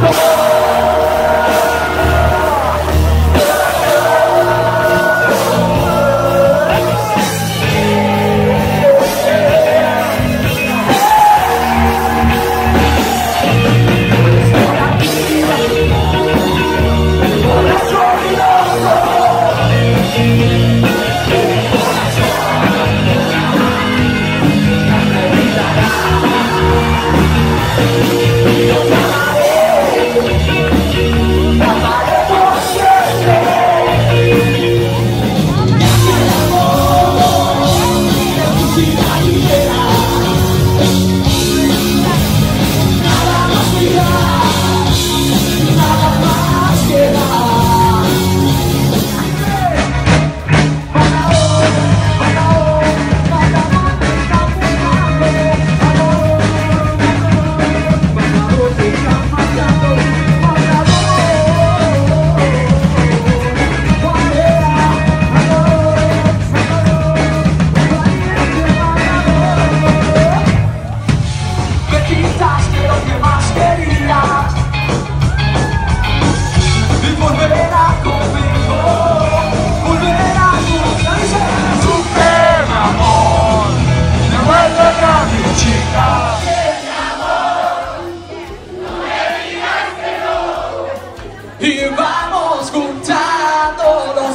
Come on!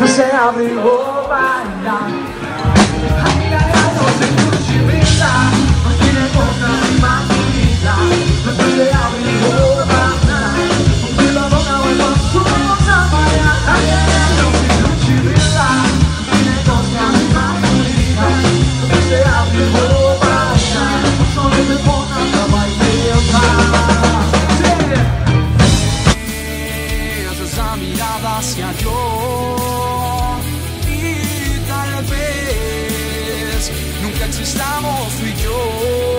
Mas você abre e vou bailar Amiga, eu que sentindo de vida Mas que depois minha vida Mas você abre O meu amor não é pra sua trabalhar vida Mas você abre e vou bailar Só me importa, não vai tentar Essa mirada se adiou nunca existamos tú y yo.